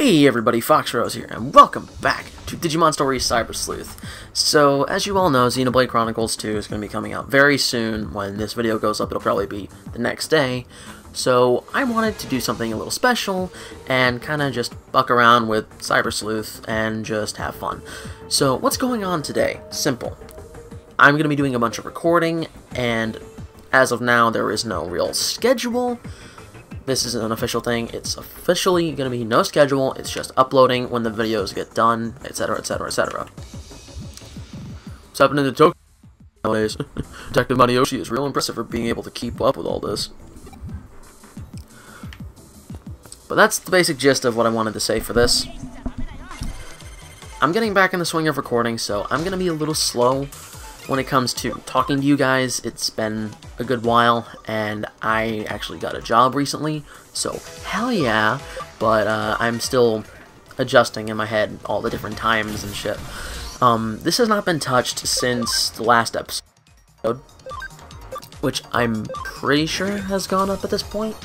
Hey everybody, Fox Rose here, and welcome back to Digimon Stories Cyber Sleuth. So, as you all know, Xenoblade Chronicles 2 is going to be coming out very soon. When this video goes up, it'll probably be the next day. So, I wanted to do something a little special, and kind of just buck around with Cyber Sleuth, and just have fun. So, what's going on today? Simple. I'm going to be doing a bunch of recording, and as of now, there is no real schedule, this is an official thing. It's officially going to be no schedule. It's just uploading when the videos get done, etc., etc., etc. What's happening to Tokyo nowadays? Detective Matayoshi is real impressive for being able to keep up with all this. But that's the basic gist of what I wanted to say for this. I'm getting back in the swing of recording, so I'm going to be a little slow when it comes to talking to you guys, it's been a good while, and I actually got a job recently, so hell yeah, but uh, I'm still adjusting in my head all the different times and shit. Um, this has not been touched since the last episode, which I'm pretty sure has gone up at this point,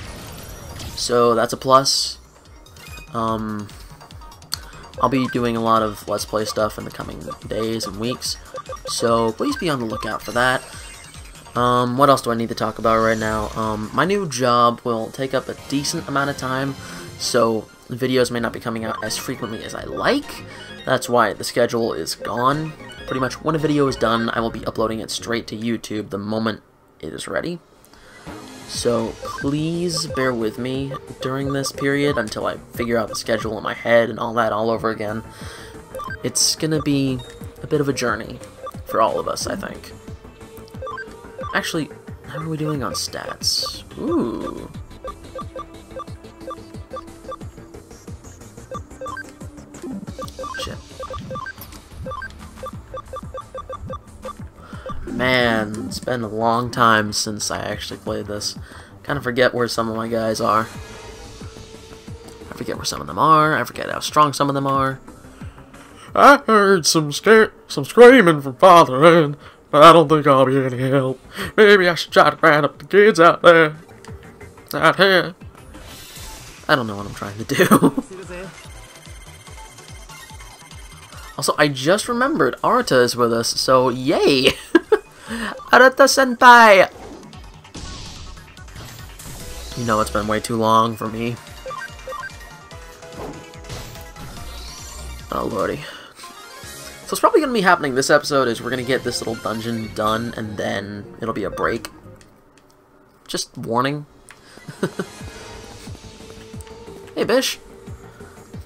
so that's a plus. Um, I'll be doing a lot of Let's Play stuff in the coming days and weeks, so please be on the lookout for that. Um, what else do I need to talk about right now? Um, my new job will take up a decent amount of time, so videos may not be coming out as frequently as I like. That's why the schedule is gone. Pretty much when a video is done, I will be uploading it straight to YouTube the moment it is ready. So please bear with me during this period until I figure out the schedule in my head and all that all over again. It's gonna be a bit of a journey for all of us, I think. Actually, how are we doing on stats? Ooh. Man, it's been a long time since I actually played this. Kind of forget where some of my guys are. I forget where some of them are. I forget how strong some of them are. I heard some scare some screaming from Father but I don't think I'll be any help. Maybe I should try to round up the kids out there. Out here. I don't know what I'm trying to do. also, I just remembered Arata is with us, so yay! Arata senpai! You know it's been way too long for me. Oh lordy. So what's probably to be happening this episode is we're to get this little dungeon done, and then it'll be a break. Just warning. hey, Bish.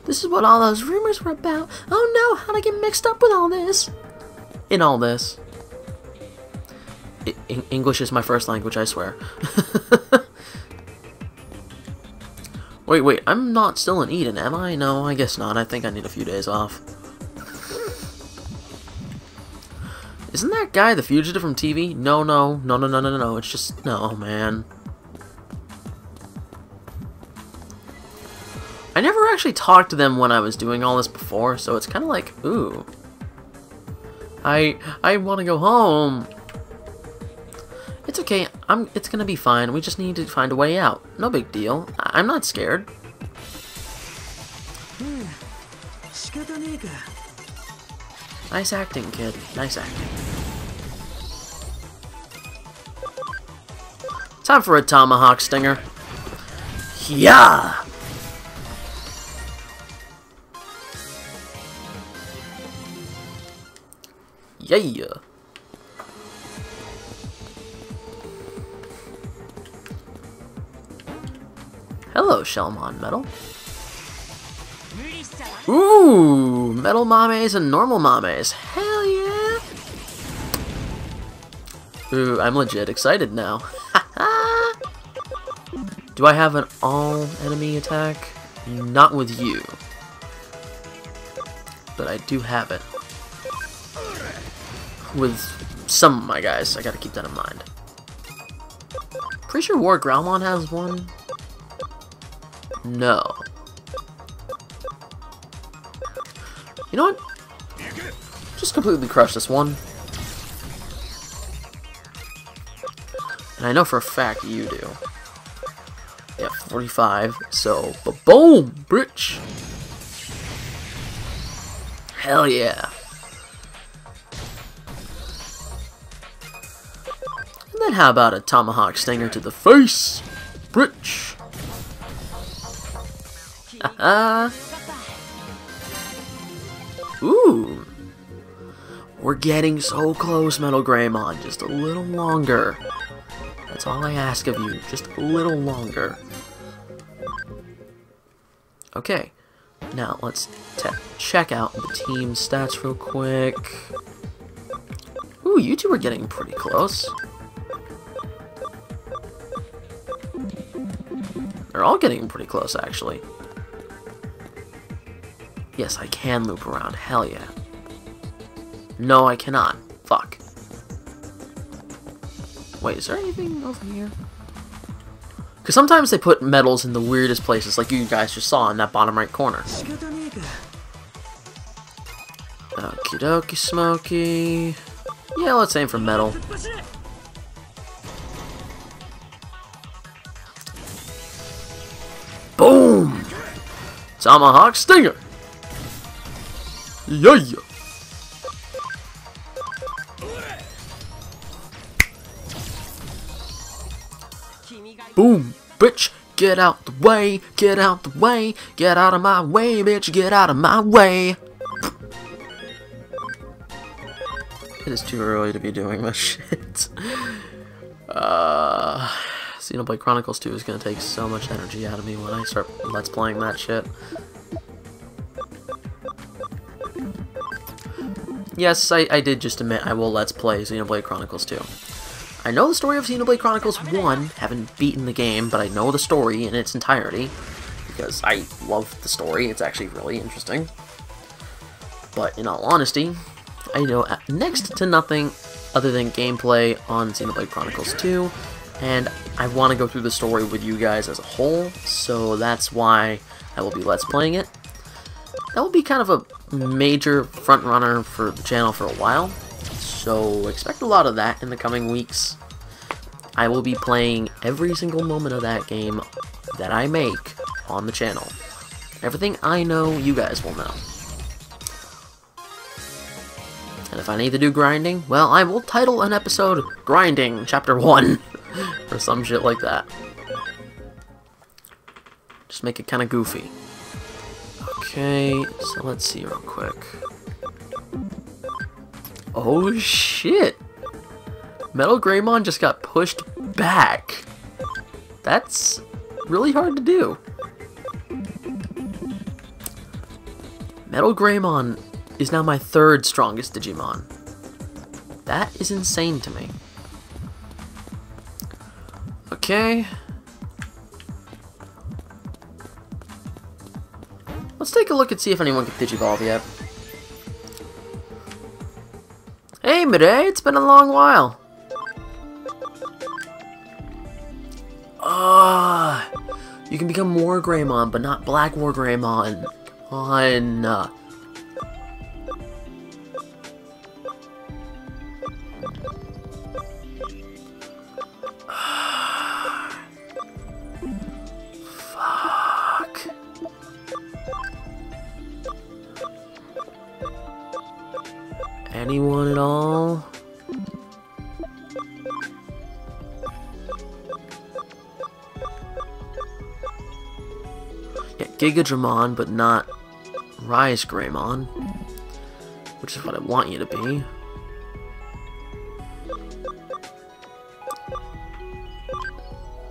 This is what all those rumors were about. Oh no, how'd I get mixed up with all this? In all this. English is my first language, I swear. wait, wait, I'm not still in Eden, am I? No, I guess not. I think I need a few days off. Isn't that guy the fugitive from TV? No, no, no, no, no, no, no, it's just, no, man. I never actually talked to them when I was doing all this before, so it's kind of like, ooh. I, I want to go home. It's okay, I'm, it's gonna be fine, we just need to find a way out. No big deal, I, I'm not scared. Nice acting, kid. Nice acting. Time for a tomahawk stinger. Yeah! Yeah! Hello, Shellmon Metal. Ooh, metal mames and normal mames. Hell yeah! Ooh, I'm legit excited now. Do I have an all-enemy attack? Not with you. But I do have it. With some of my guys, I gotta keep that in mind. Pretty sure War Growlmon has one. No. You know what? Just completely crush this one. And I know for a fact you do. Yeah, 45, so, but boom, bitch! Hell yeah. And then how about a Tomahawk Stinger to the face? Bridge. Haha. Ooh. We're getting so close, Metal Greymon. Just a little longer. That's all I ask of you. Just a little longer. Okay. Now, let's check out the team stats real quick. Ooh, you two are getting pretty close. They're all getting pretty close, actually. Yes, I can loop around. Hell yeah. No, I cannot. Fuck. Wait, is there anything over here? Because sometimes they put medals in the weirdest places, like you guys just saw in that bottom right corner. Okie dokie, Smokey. Yeah, let's aim for metal. Boom! Tomahawk Stinger! Yeah! Boom, bitch, get out the way, get out the way, get out of my way, bitch, get out of my way. It is too early to be doing this shit. Uh, Xenoblade Chronicles 2 is to take so much energy out of me when I start let's playing that shit. Yes, I, I did just admit I will let's play Xenoblade Chronicles 2. I know the story of Xenoblade Chronicles 1, haven't beaten the game, but I know the story in its entirety, because I love the story, it's actually really interesting. But in all honesty, I know next to nothing other than gameplay on Xenoblade Chronicles 2, and I want to go through the story with you guys as a whole, so that's why I will be Let's Playing it. That will be kind of a major front runner for the channel for a while, so expect a lot of that in the coming weeks. I will be playing every single moment of that game that I make on the channel. Everything I know, you guys will know. And if I need to do grinding, well, I will title an episode Grinding Chapter 1 or some shit like that. Just make it kind of goofy. Okay, so let's see real quick. Oh shit! Metal Greymon just got pushed back. That's really hard to do. Metal Greymon is now my third strongest Digimon. That is insane to me. Okay. Take a look and see if anyone can Digivolve yet. Hey, Midday, it's been a long while. Ah, you can become War Greymon, but not Black War Greymon. On. Uh, Yeah, Gigadramon, but not Rise Greymon. Which is what I want you to be.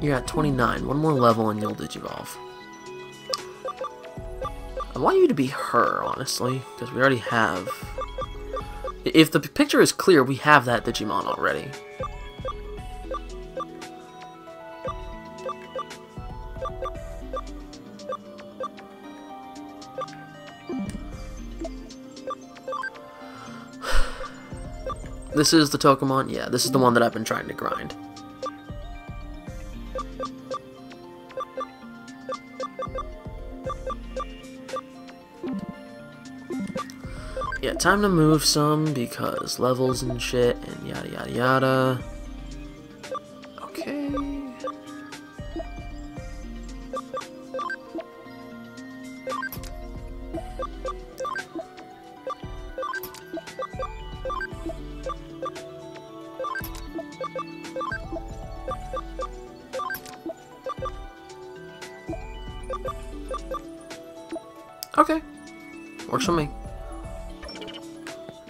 You're at 29. One more level and you'll Digivolve. I want you to be her, honestly, because we already have if the picture is clear, we have that Digimon already. This is the Tokomon? Yeah, this is the one that I've been trying to grind. Yeah, time to move some because levels and shit and yada yada yada.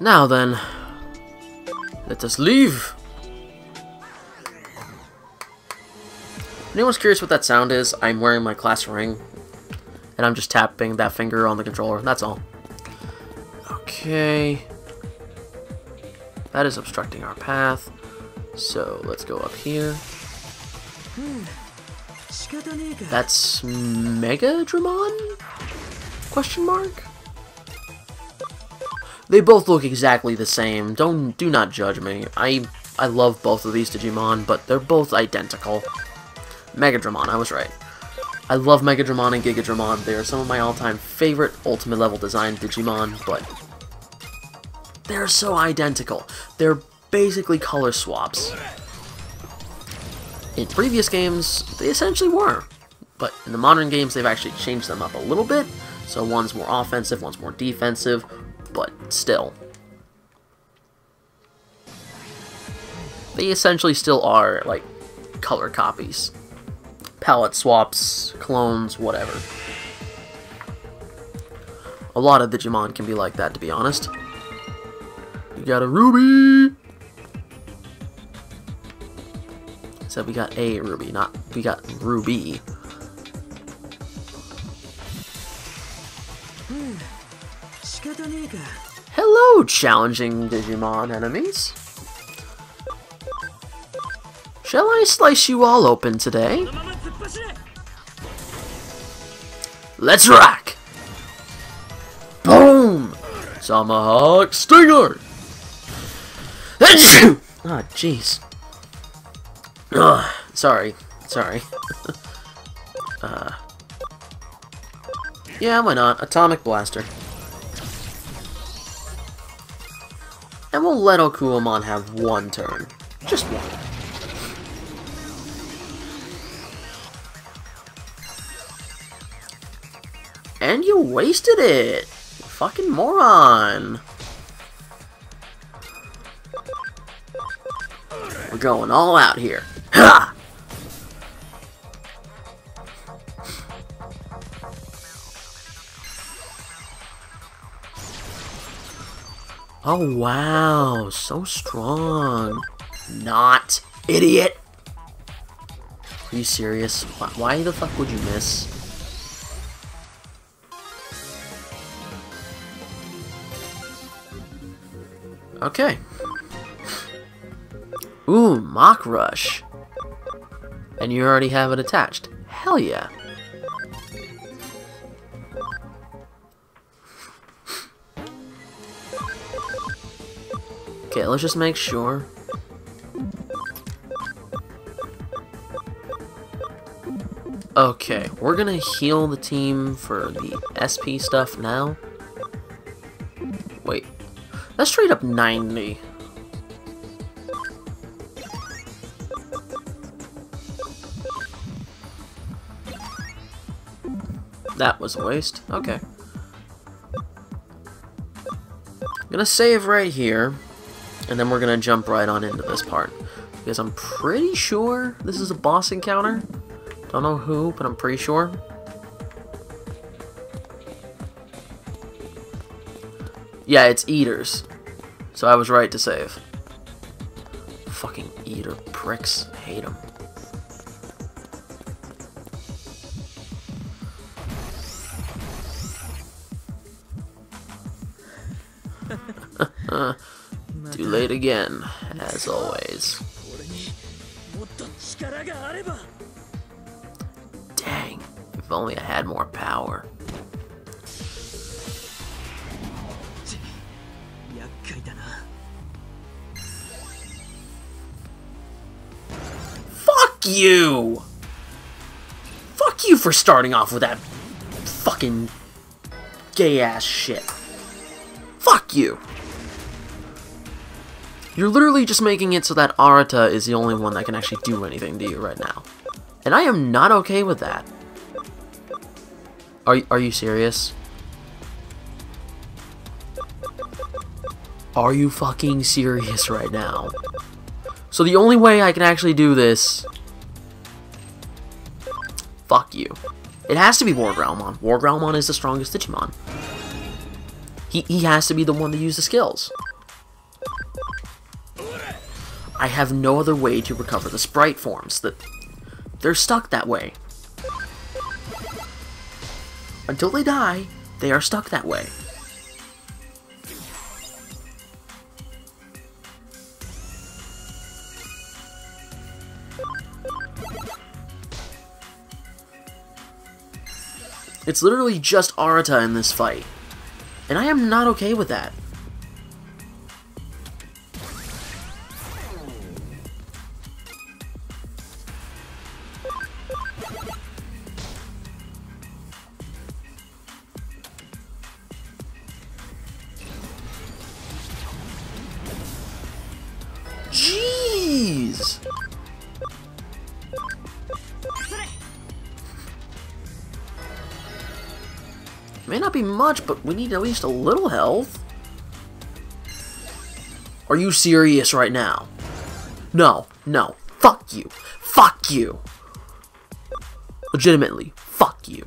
Now then, let us leave. Anyone's curious what that sound is, I'm wearing my class ring. And I'm just tapping that finger on the controller. That's all. Okay. That is obstructing our path. So let's go up here. That's Mega Dramon? Question mark? They both look exactly the same. Don't do not judge me. I I love both of these Digimon, but they're both identical. Mega Dramon, I was right. I love Mega Dramon and Giga Dramon. They are some of my all-time favorite Ultimate level design Digimon, but they're so identical. They're basically color swaps. In previous games, they essentially were. But in the modern games, they've actually changed them up a little bit. So one's more offensive, one's more defensive, but still. They essentially still are, like, color copies. Palette swaps, clones, whatever. A lot of Digimon can be like that, to be honest. We got a Ruby! Said we got a Ruby, not we got Ruby. Hello, challenging Digimon enemies. Shall I slice you all open today? Let's rock! Boom! Tomahawk Stinger! Ah, jeez. Ugh, sorry. Sorry. uh, yeah, why not? Atomic Blaster. We'll let Okuwamon have one turn. Just one. And you wasted it! You fucking moron! We're going all out here. Oh wow, so strong. Not. Idiot! Are you serious? Why, the fuck would you miss? Okay. Ooh, Mach Rush. And you already have it attached. Hell yeah. Let's just make sure. Okay, we're gonna heal the team for the SP stuff now. Wait, that's straight up 90. That was a waste. Okay. I'm gonna save right here, and then we're gonna jump right on into this part. Because I'm pretty sure this is a boss encounter. Don't know who, but I'm pretty sure. Yeah, it's eaters. So I was right to save. Fucking eater pricks. Hate them. Too late again, as always. Dang, if only I had more power. Fuck you! Fuck you for starting off with that fucking gay ass shit. Fuck you! You're literally just making it so that Arata is the only one that can actually do anything to you right now. And I am not okay with that. Are, are you serious? Are you fucking serious right now? So the only way I can actually do this... Fuck you. It has to be War Growlmon. War Growlmon is the strongest Digimon. He, he has to be the one to use the skills. I have no other way to recover the sprite forms. That They're stuck that way. Until they die, they are stuck that way. It's literally just Arata in this fight. And I am not okay with that. Much, but we need at least a little health. Are you serious right now? No, no. Fuck you. Fuck you. Legitimately, fuck you.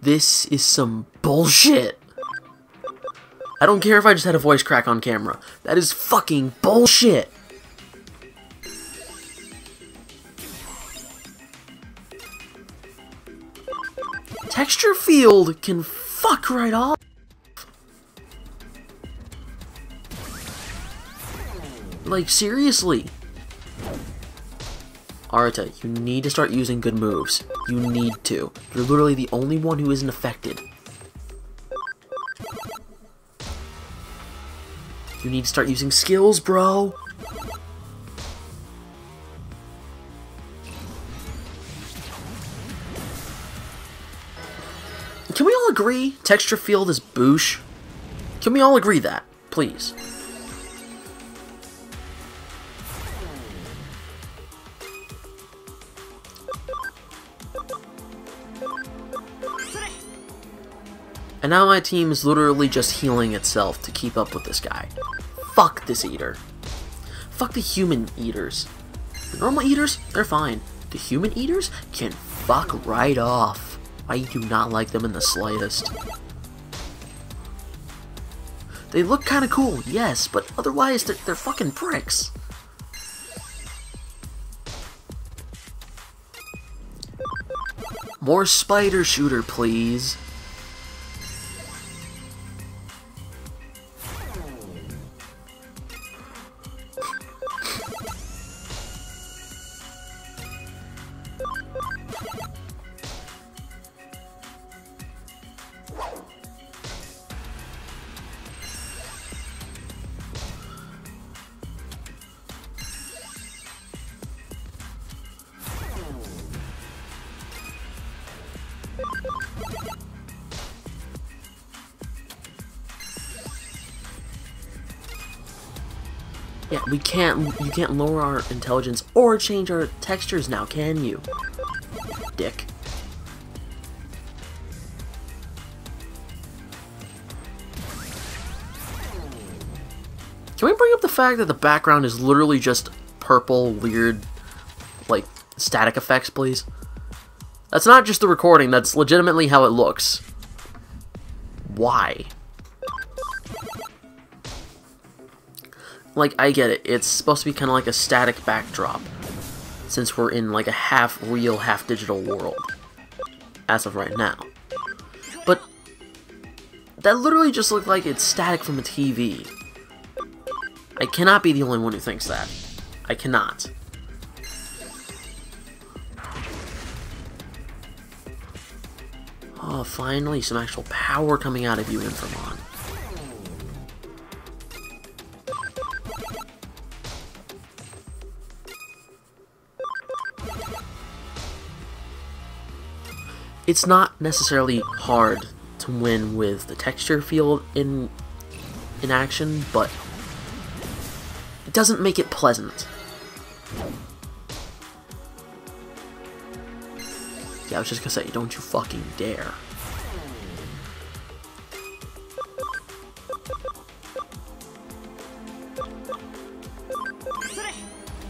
This is some bullshit. I don't care if I just had a voice crack on camera. That is fucking bullshit. Texture field can fuck right off. Like, seriously. Arata, you need to start using good moves. You need to. You're literally the only one who isn't affected. You need to start using skills, bro. Texture field is boosh? Can we all agree that, please? And now my team is literally just healing itself to keep up with this guy. Fuck this eater. Fuck the human eaters. The normal eaters, they're fine. The human eaters can fuck right off. I do not like them in the slightest. They look kind of cool, yes, but otherwise they're, they're fucking pricks. More spider shooter, please. Can't, you can't lower our intelligence or change our textures now, can you? Dick. Can we bring up the fact that the background is literally just purple, weird, like, static effects, please? That's not just the recording, that's legitimately how it looks. Why? Like, I get it, it's supposed to be kind of like a static backdrop, since we're in like a half-real, half-digital world, as of right now. But, that literally just looked like it's static from a TV. I cannot be the only one who thinks that. I cannot. Oh, finally, some actual power coming out of you, Infermon. It's not necessarily hard to win with the texture field in in action, but it doesn't make it pleasant. Yeah, I was just gonna say, don't you fucking dare.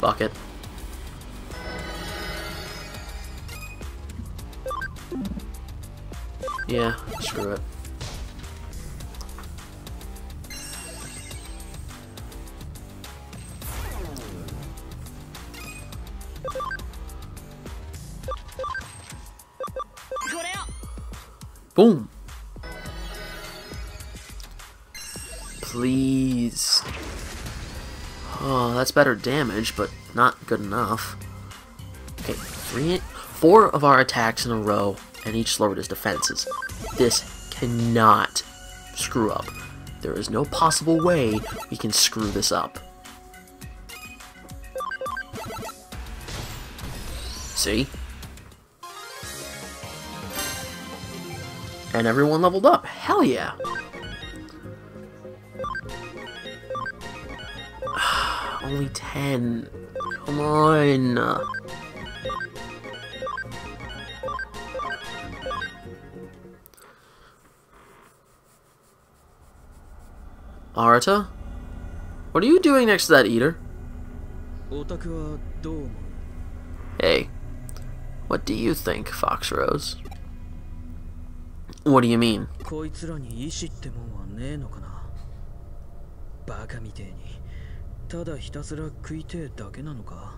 Fuck it. Yeah, screw it. Boom. Please. Oh, that's better damage, but not good enough. Okay, three, four of our attacks in a row, and each lowered his defenses. This cannot screw up. There is no possible way we can screw this up. See? And everyone leveled up. Hell yeah. Only 10. Come on. Arata? What are you doing next to that eater? Hey, what do you think, Fox Rose? What do you mean? こいつらに意志ってもんはねえのかなバカみてえにただひたすら食いてえだけなのか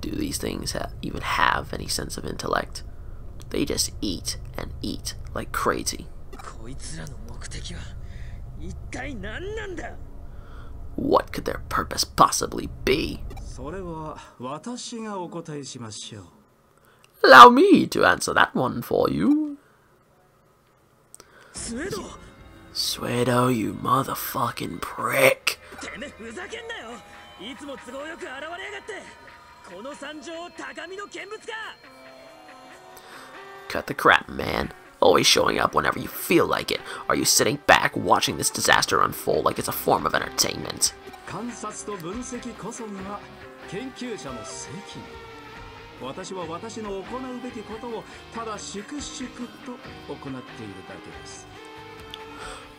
Do these things ha even have any sense of intellect? They just eat and eat like crazy. こいつらの目的は一体何なんだ What could their purpose possibly be? Allow me to answer that one for you. Suedo, Suedo you motherfucking prick. Cut the crap, man Always showing up whenever you feel like it. Are you sitting back watching this disaster unfold like it's a form of entertainment? 観察と分析こそが研究者の責務私は私の行うべきことをただ粛々と行っているだけです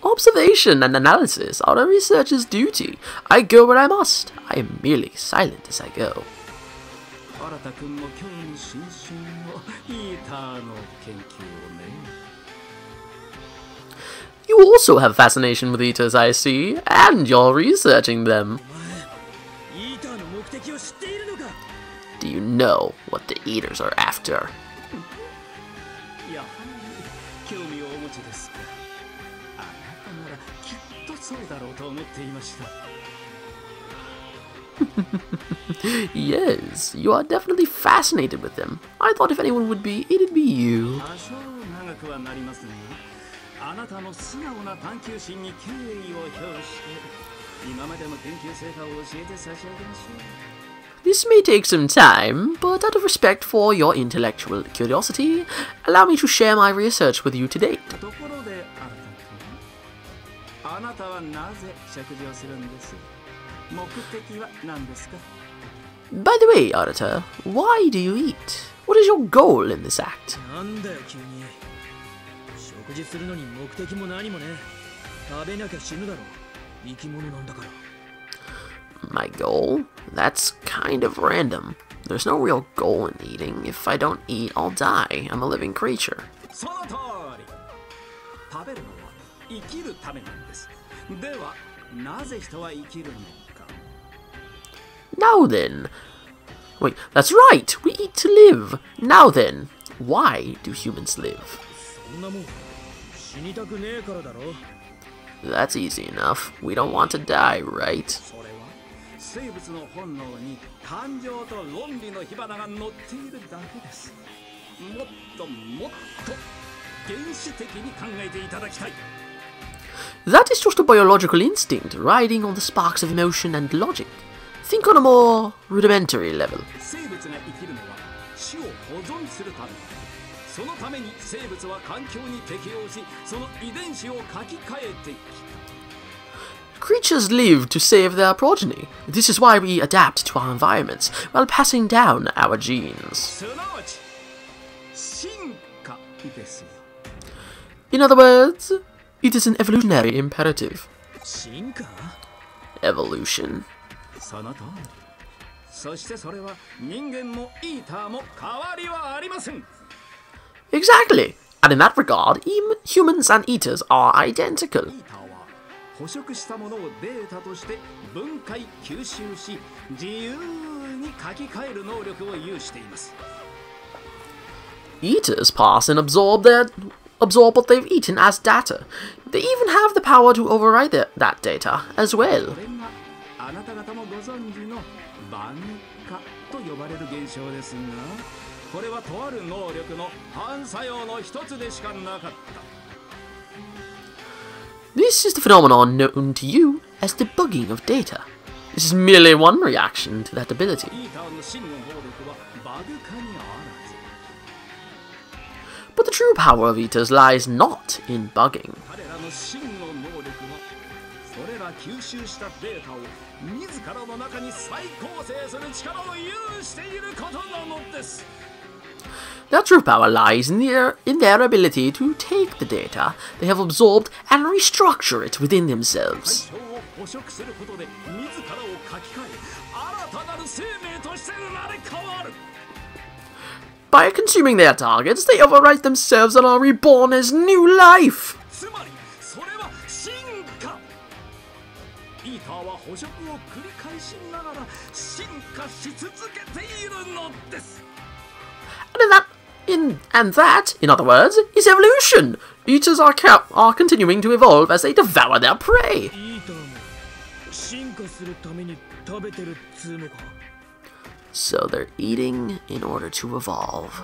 Observation and analysis are a researcher's duty. I go where I must. I am merely silent as I go. 新田君も興味津々のイーターの研究をね you also have fascination with eaters, I see, and you're researching them. Do you know what the Eaters are after? yes, you are definitely fascinated with them. I thought if anyone would be, it'd be you. あなたの素直な探求心に敬意を表して今までの研究成果を教えて差し上げましょう This may take some time, but out of respect for your intellectual curiosity, allow me to share my research with you today. ところであなた君あなたはなぜ食事をするんです目的は何ですか By the way, Arata, why do you eat? What is your goal in this act? なんだよ急に食事するのに目的も何もね食べなきゃ死ぬだろ生き物なんだから My goal? That's kind of random. There's no real goal in eating. If I don't eat, I'll die. I'm a living creature. その通り食べるのは生きるためなんですではなぜ人は生きるのか Now then. Wait, that's right! We eat to live! Now then, why do humans live? そんなもん That's easy enough. We don't want to die, right? それは生物の本能に感情と論理の火花が乗っているだけですもっともっと原始的に考えていただきたい That is just a biological instinct riding on the sparks of emotion and logic. Think on a more rudimentary level. 生物が生きるのは死を保存するため そのために生物は環境に適応しその遺伝子を書き換えてきた Creatures live to save their progeny. This is why we adapt to our environments while passing down our genes. すなわち進化ですよ In other words, it is an evolutionary imperative. 進化 Evolution. その通り そしてそれは人間もイーターも変わりはありません Exactly. And in that regard, humans and eaters are identical. Eaters pass and absorb their absorb what they've eaten as data. They even have the power to override that data as well. これはとある能力の反作用の一つでしかなかった This is the phenomenon known to you as the bugging of data. This is merely one reaction to that ability. But the true power of Eaters lies not in bugging. Their true power lies in their, in their ability to take the data they have absorbed and restructure it within themselves. By consuming their targets, they overwrite themselves and are reborn as new life! And in that, in and that, in other words, is evolution. Eaters are are continuing to evolve as they devour their prey. So they're eating in order to evolve.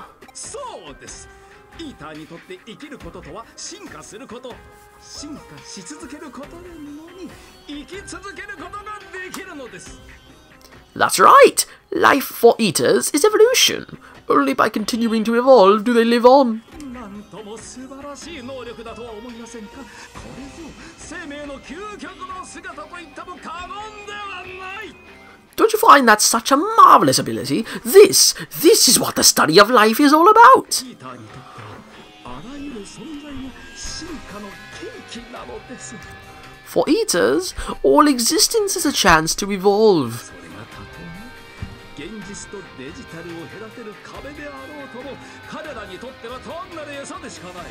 That's right! Life for eaters is evolution. Only by continuing to evolve do they live on. なんとも素晴らしい能力だとは思いませんかこれぞ生命の究極の姿と言っても過言ではない Don't you find that such a marvelous ability? This, this is what the study of life is all about. ピーターにとってはあらゆる存在が進化の契機なのです For eaters, all existence is a chance to evolve. それがたとえ現実とデジタルを隔てる壁であろうとも彼らにとっては単なる餌でしかない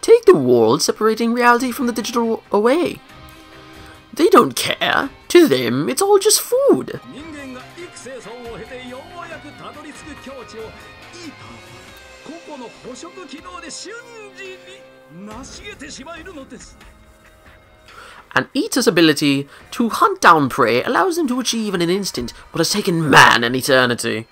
Take the world separating reality from the digital away. They don't care. To them, it's all just food. 人間が幾星層を経てようやくたどり着く境地をイーターは個々の捕食機能で瞬時に成し得てしまえるのです an eater's ability to hunt down prey allows them to achieve in an instant what has taken man an eternity.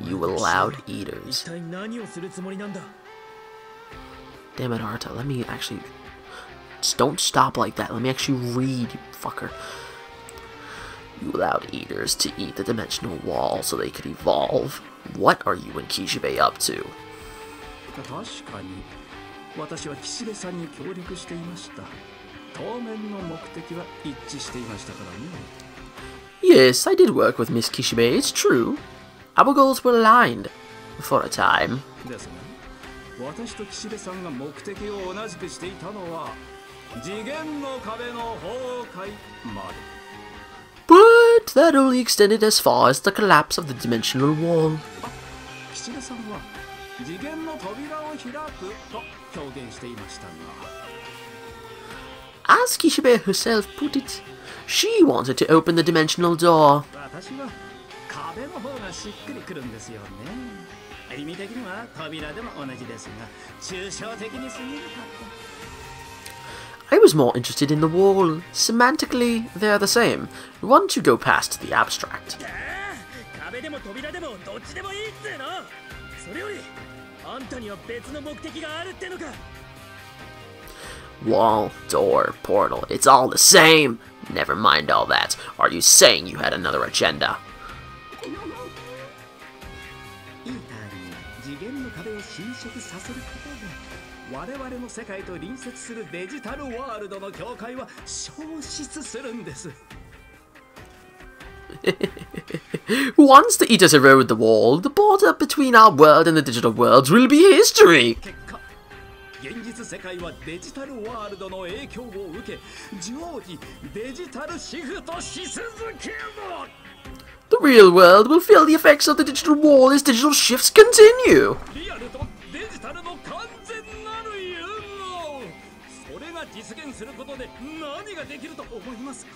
You allowed eaters. Damn it, Arta, let me actually... Just don't stop like that, let me actually read, you fucker. You allowed eaters to eat the dimensional wall so they could evolve. What are you and Kishibe up to? 確かに私は岸辺さんに協力していました当面の目的は一致していましたからね Yes, I did work with Miss Kishibe, it's true. Our goals were aligned. For a time. ですが私と岸辺さんが目的を同じくしていたのは次元の壁の崩壊まで but that only extended as far as the collapse of the dimensional wall. As Kishibe herself put it, she wanted to open the dimensional door. I was more interested in the wall. Semantically, they're the same. Want you go past the abstract. Wall, door, portal, it's all the same! Never mind all that. Are you saying you had another agenda? 我々の世界と隣接するデジタルワールドの境界は消失するんです Once the Eaters erode the wall, the border between our world and the digital worlds will be history. 結果 現実世界はデジタルワールドの影響を受け常時デジタルシフトし続ける The real world will feel the effects of the digital wall as digital shifts continue. リアル することで何ができると思いますか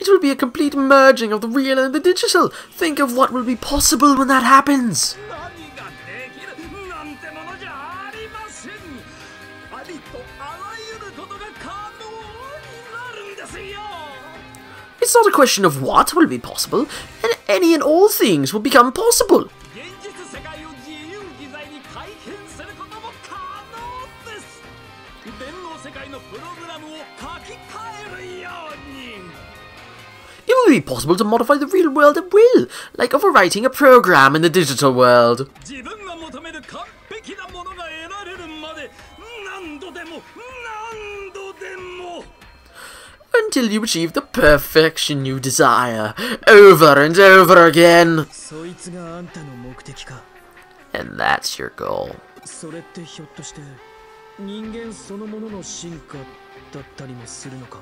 It will be a complete merging of the real and the digital. Think of what will be possible when that happens. 何ができるなんてものじゃありませんありとあらゆることが可能になるんですよ It's not a question of what will be possible, and any and all things will become possible. プログラムを書き換えるように It will be possible to modify the real world at will, like overwriting a program in the digital world. 自分が求める完璧なものが得られるまで何度でも何度でも Until you achieve the perfection you desire, over and over again. そいつがあんたの目的か And that's your goal. それってひょっとして人間そのものの進化だったりもするのか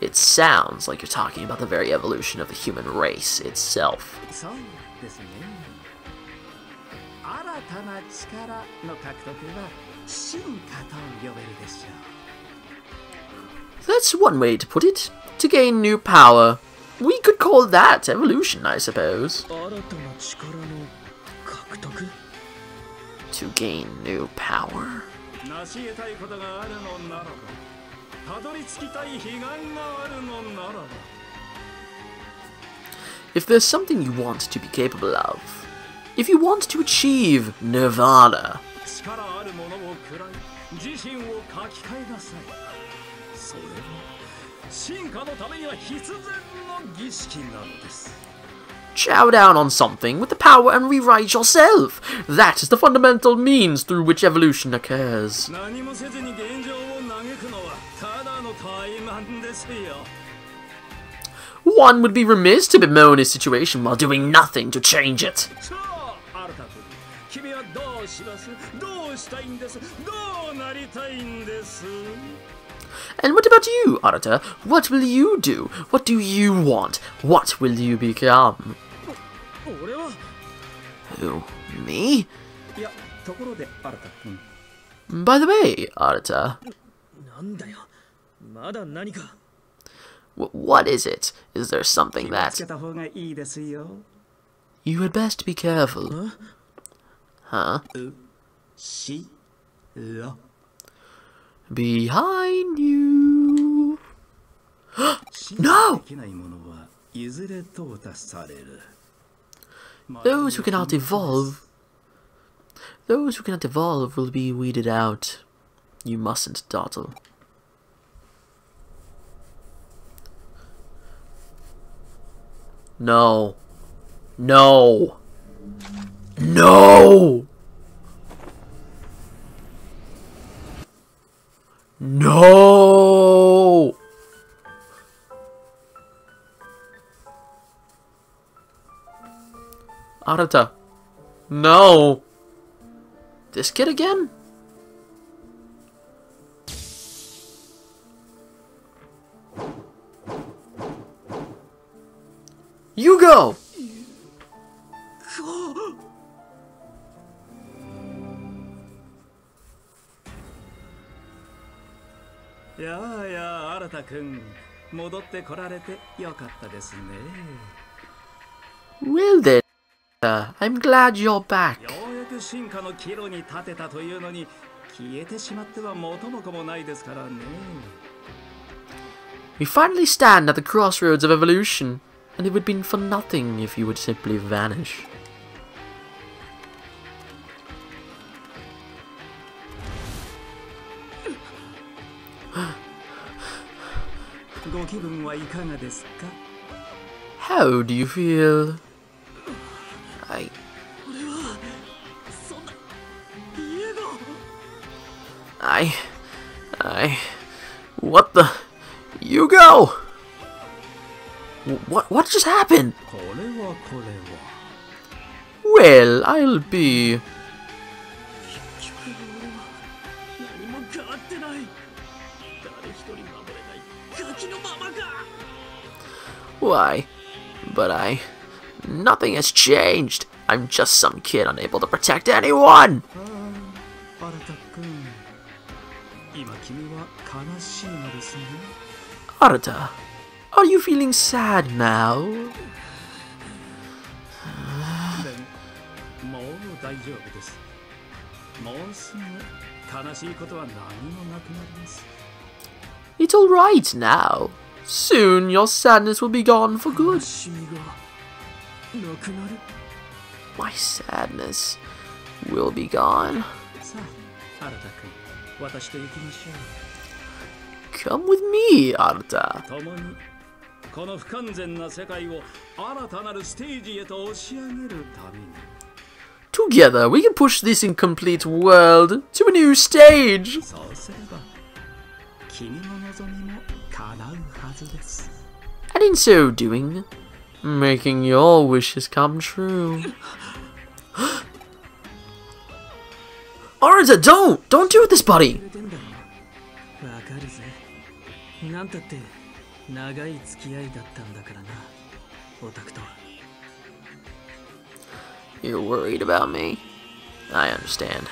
It sounds like you're talking about the very evolution of the human race itself. そうですね新たな力の獲得は進化と呼べるでしょう That's one way to put it. To gain new power. We could call that evolution, I suppose. 新たな力の獲得 To gain new power. 成し得たいことがあるのならばたどり着きたい悲願があるのならば。If there's something you want to be capable of, if you want to achieve nirvana, 力あるものを食らい自身を書き換えなさい。それは進化のためには必然の儀式なのです chow down on something with the power and rewrite yourself. That is the fundamental means through which evolution occurs. One would be remiss to bemoan his situation while doing nothing to change it. And what about you, Arata? What will you do? What do you want? What will you become? Who? Me? By the way, Arata. What is it? Is there something that... You had best be careful. Huh? Behind you! no! Those who cannot evolve, those who cannot evolve will be weeded out. You mustn't dawdle. No. No. No. No. Arata. No. This kid again? You go! いやあやあ新たくん戻ってこられてよかったですね Well then, uh, I'm glad you're back. ようやく進化の岐路に立てたというのに消えてしまっては元も子もないですからね We finally stand at the crossroads of evolution, and it would have been for nothing if you would simply vanish. ご気分はいかがですか How do you feel? I... I... What the... You go! What, what just happened? Well, I'll be... Why? But I... Nothing has changed. I'm just some kid unable to protect anyone! Arata, are you feeling sad now? It's alright now. Soon your sadness will be gone for good. My sadness will be gone. Come with me, Arata. Together, we can push this incomplete world to a new stage! And in so doing, making your wishes come true. Arata, don't! Don't do this, buddy! なんたって長い付き合いだったんだからなオタクとは You're worried about me? I understand.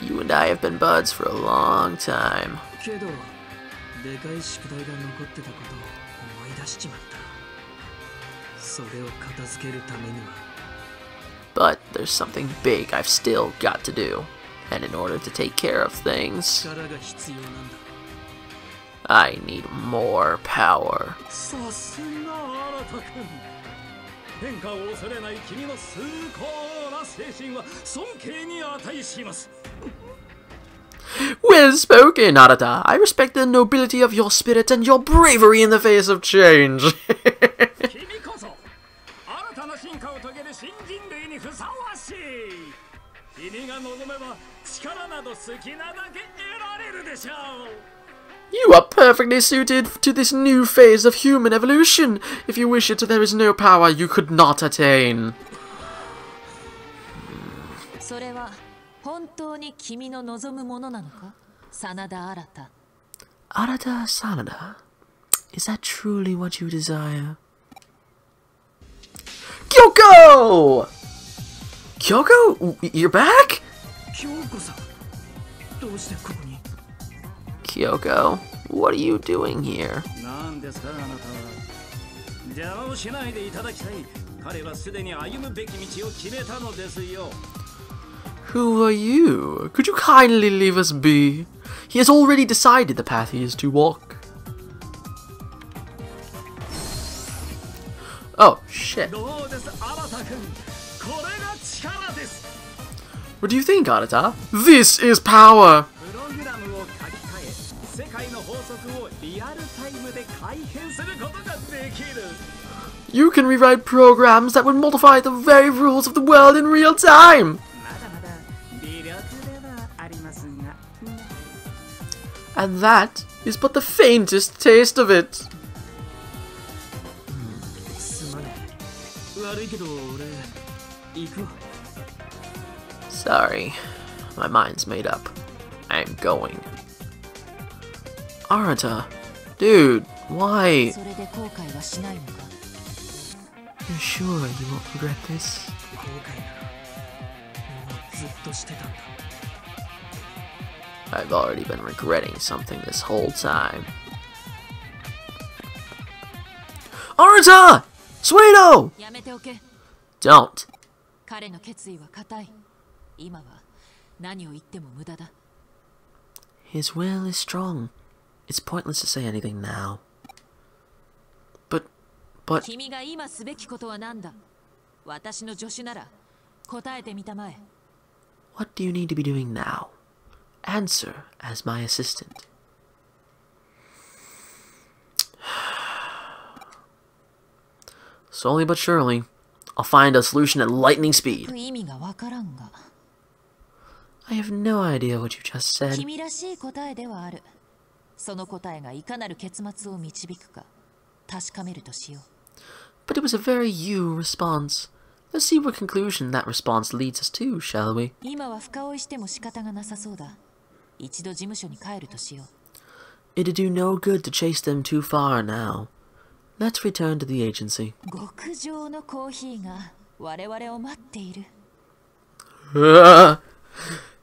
You and I have been buds for a long time. けどでかい宿題が残ってたことを思い出しちまったそれを片付けるためには But there's something big I've still got to do. And in order to take care of things, 力が必要なんだ I need more power. さすが新田君変化を恐れない君の崇高な精神は尊敬に値します Well spoken, Arata. I respect the nobility of your spirit and your bravery in the face of change. 君こそ新たな進化を遂げる新人類にふさわしい君が望めば力など好きなだけ得られるでしょう you are perfectly suited to this new phase of human evolution. If you wish it, there is no power you could not attain. それは本当に君の望むものなのか真田新 Arata Sanada, is that truly what you desire? Kyoko! Kyoko, you're back? 京子さんどうしてここに Kyoko. What are you doing here? Who are you? Could you kindly leave us be? He has already decided the path he is to walk. Oh, shit. What do you think, Arata? This is power! 界の法則をリアルタイムで改変することができる You can rewrite programs that would modify the very rules of the world in real time! まだまだ微力ではありますが And that is but the faintest taste of it. すまない悪いけど俺行くわ Sorry, my mind's made up. I'm going. Arata. Dude, why? You're sure you won't regret this? I've already been regretting something this whole time. Arata! Suedo! Don't. His will is strong. It's pointless to say anything now. But, but, 君が今すべきことは何だ私の助手なら答えてみたまえ what do you need to be doing now? Answer as my assistant. Slowly but surely, I'll find a solution at lightning speed. 意味がわからんが I have no idea what you just said. その答えがいかなる結末を導くか確かめるとしよう But it was a very you response. Let's see what conclusion that response leads us to, shall we? 今は深追いしても仕方がなさそうだ一度事務所に帰るとしよ It'd do no good to chase them too far now. Let's return to the agency. 極上のコーヒーが我々を待っている Ah,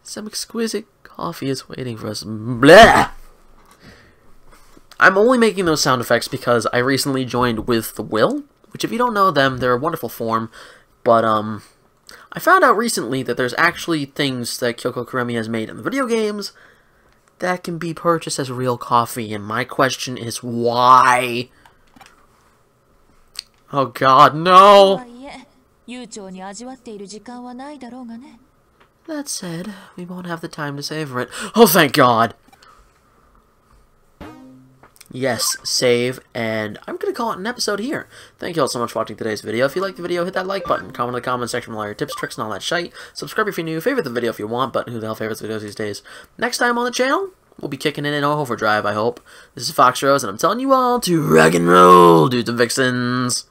some exquisite coffee is waiting for us. Blah! I'm only making those sound effects because I recently joined with The Will, which if you don't know them, they're a wonderful form, but um, I found out recently that there's actually things that Kyoko Kuremi has made in the video games that can be purchased as real coffee, and my question is why? Oh god, no! That said, we won't have the time to savor it. Oh, thank god! Yes, save, and I'm gonna call it an episode here. Thank you all so much for watching today's video. If you liked the video, hit that like button, comment in the comment section with all your tips, tricks, and all that shite. Subscribe if you're new, favorite the video if you want, but who the hell favorites videos these days? Next time on the channel, we'll be kicking in overdrive, I hope. This is Fox Rose, and I'm telling you all to rock and roll, dudes and vixens!